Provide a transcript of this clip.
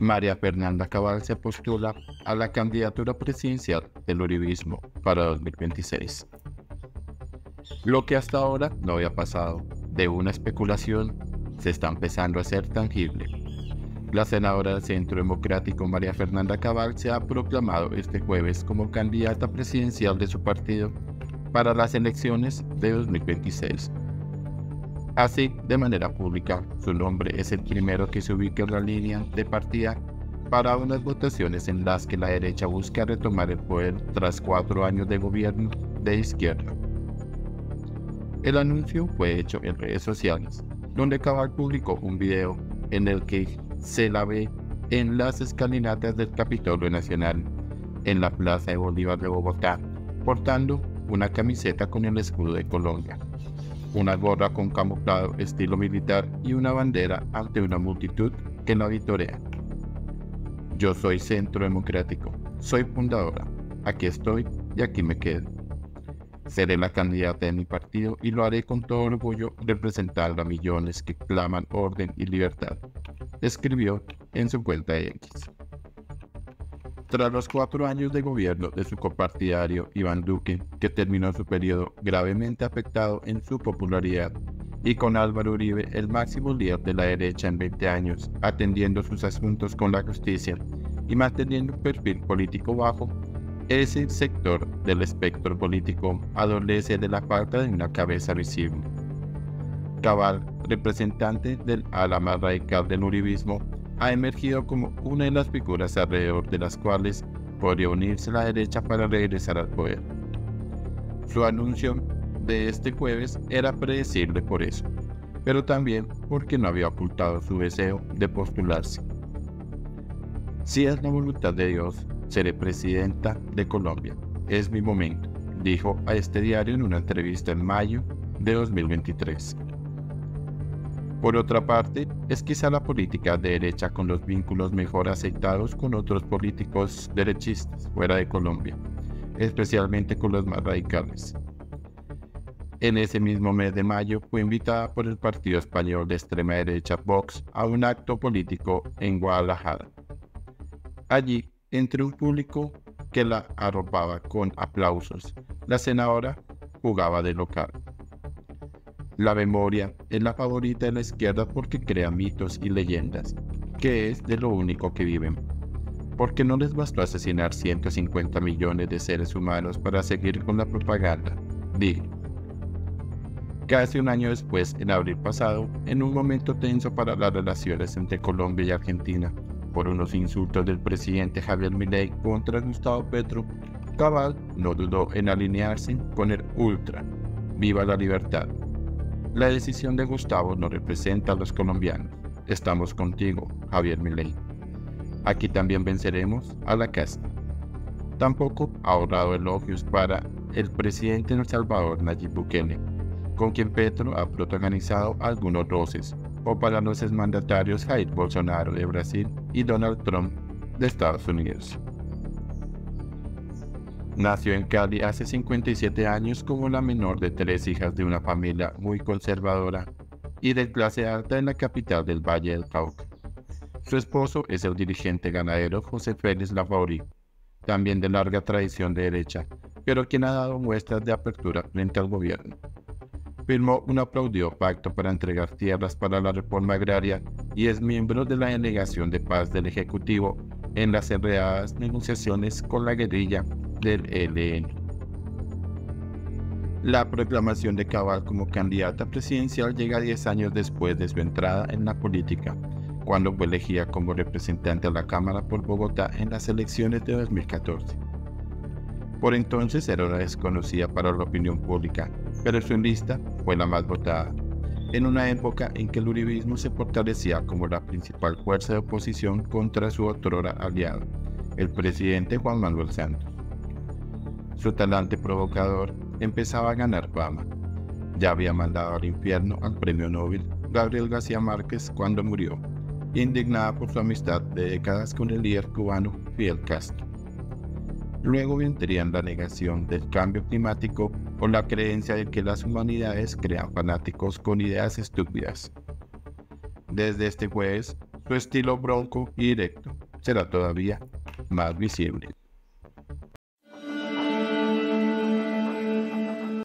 María Fernanda Cabal se postula a la candidatura presidencial del Uribismo para 2026. Lo que hasta ahora no había pasado de una especulación se está empezando a ser tangible. La senadora del Centro Democrático María Fernanda Cabal se ha proclamado este jueves como candidata presidencial de su partido para las elecciones de 2026. Así, de manera pública, su nombre es el primero que se ubica en la línea de partida para unas votaciones en las que la derecha busca retomar el poder tras cuatro años de gobierno de izquierda. El anuncio fue hecho en redes sociales, donde Cabal publicó un video en el que se la ve en las escalinatas del Capitolio Nacional, en la Plaza de Bolívar de Bogotá, portando una camiseta con el escudo de Colombia, una gorra con camuflado estilo militar y una bandera ante una multitud que la vitorea. Yo soy Centro Democrático, soy fundadora, aquí estoy y aquí me quedo. Seré la candidata de mi partido y lo haré con todo orgullo representando a millones que claman orden y libertad, escribió en su cuenta X. Tras los cuatro años de gobierno de su copartidario Iván Duque, que terminó su periodo gravemente afectado en su popularidad, y con Álvaro Uribe, el máximo líder de la derecha en 20 años, atendiendo sus asuntos con la justicia y manteniendo un perfil político bajo, ese sector del espectro político adolece de la falta de una cabeza visible. Cabal, representante del ala más radical del uribismo, ha emergido como una de las figuras alrededor de las cuales podría unirse la derecha para regresar al poder. Su anuncio de este jueves era predecible por eso, pero también porque no había ocultado su deseo de postularse. Si es la voluntad de Dios, seré presidenta de Colombia. Es mi momento, dijo a este diario en una entrevista en mayo de 2023. Por otra parte, es quizá la política de derecha con los vínculos mejor aceptados con otros políticos derechistas fuera de Colombia, especialmente con los más radicales. En ese mismo mes de mayo fue invitada por el partido español de extrema derecha Vox a un acto político en Guadalajara. Allí entre un público que la arropaba con aplausos. La senadora jugaba de local. La memoria es la favorita de la izquierda porque crea mitos y leyendas, que es de lo único que viven. Porque no les bastó asesinar 150 millones de seres humanos para seguir con la propaganda, dijo. Casi un año después, en abril pasado, en un momento tenso para las relaciones entre Colombia y Argentina, por unos insultos del presidente Javier Milei contra Gustavo Petro, Cabal no dudó en alinearse con el Ultra. Viva la libertad. La decisión de Gustavo no representa a los colombianos. Estamos contigo, Javier Milei. Aquí también venceremos a la casta. Tampoco ha ahorrado elogios para el presidente de El Salvador, Nayib Bukele, con quien Petro ha protagonizado algunos roces o para los exmandatarios Jair Bolsonaro de Brasil y Donald Trump de Estados Unidos. Nació en Cali hace 57 años como la menor de tres hijas de una familia muy conservadora y de clase alta en la capital del Valle del Cauca. Su esposo es el dirigente ganadero José Félix Lafauri, también de larga tradición de derecha, pero quien ha dado muestras de apertura frente al gobierno firmó un aplaudido pacto para entregar tierras para la reforma agraria y es miembro de la delegación de paz del Ejecutivo en las enredadas negociaciones con la guerrilla del ELN. La proclamación de Cabal como candidata presidencial llega 10 años después de su entrada en la política, cuando fue elegida como representante a la Cámara por Bogotá en las elecciones de 2014. Por entonces era una desconocida para la opinión pública, pero su lista fue la más votada, en una época en que el uribismo se fortalecía como la principal fuerza de oposición contra su otrora aliado, el presidente Juan Manuel Santos. Su talante provocador empezaba a ganar fama. Ya había mandado al infierno al premio Nobel Gabriel García Márquez cuando murió, indignada por su amistad de décadas con el líder cubano Fidel Castro. Luego vendrían la negación del cambio climático o la creencia de que las humanidades crean fanáticos con ideas estúpidas. Desde este jueves, su estilo bronco y directo será todavía más visible.